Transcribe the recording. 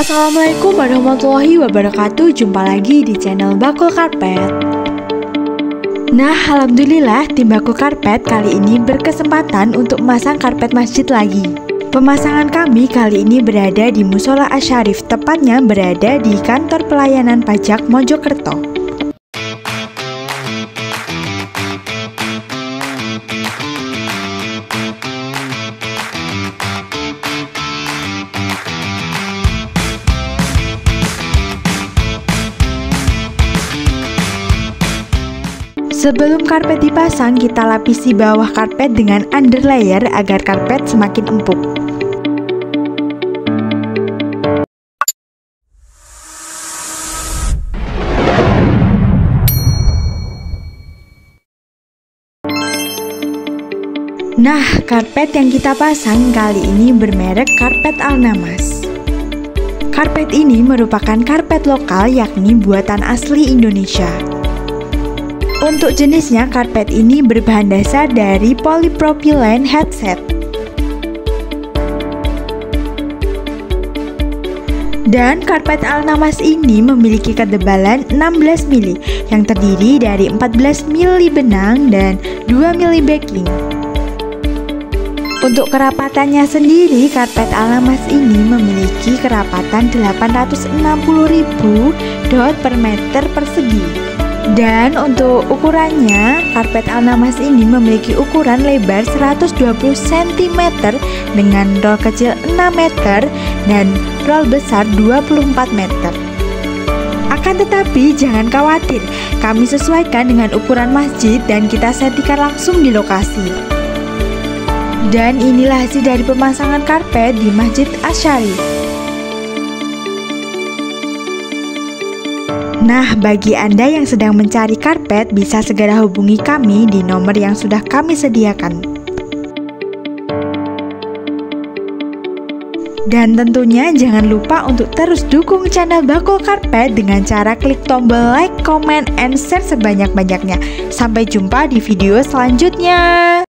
Assalamualaikum warahmatullahi wabarakatuh. Jumpa lagi di channel Bakul Karpet. Nah, Alhamdulillah tim Bakul Karpet kali ini berkesempatan untuk memasang karpet masjid lagi. Pemasangan kami kali ini berada di Musola Asyarif Tepatnya berada di kantor pelayanan pajak Mojokerto Sebelum karpet dipasang, kita lapisi bawah karpet dengan underlayer agar karpet semakin empuk. Nah, karpet yang kita pasang kali ini bermerek karpet Alnamas. Karpet ini merupakan karpet lokal yakni buatan asli Indonesia. Untuk jenisnya, karpet ini berbahan dasar dari polypropylene headset. Dan karpet Alnamas ini memiliki ketebalan 16 mili yang terdiri dari 14 mili benang dan 2 mili backing. Untuk kerapatannya sendiri, karpet Alnamas ini memiliki kerapatan 860.000 dot per meter persegi. Dan untuk ukurannya, karpet Alnamas ini memiliki ukuran lebar 120 cm dengan roll kecil 6 meter dan roll besar 24 meter. Akan tetapi jangan khawatir, kami sesuaikan dengan ukuran masjid dan kita settingkan langsung di lokasi. Dan inilah hasil dari pemasangan karpet di Masjid Asyari. Nah, bagi Anda yang sedang mencari karpet, bisa segera hubungi kami di nomor yang sudah kami sediakan. Dan tentunya jangan lupa untuk terus dukung channel Bakul Karpet dengan cara klik tombol like, comment, and share sebanyak-banyaknya. Sampai jumpa di video selanjutnya.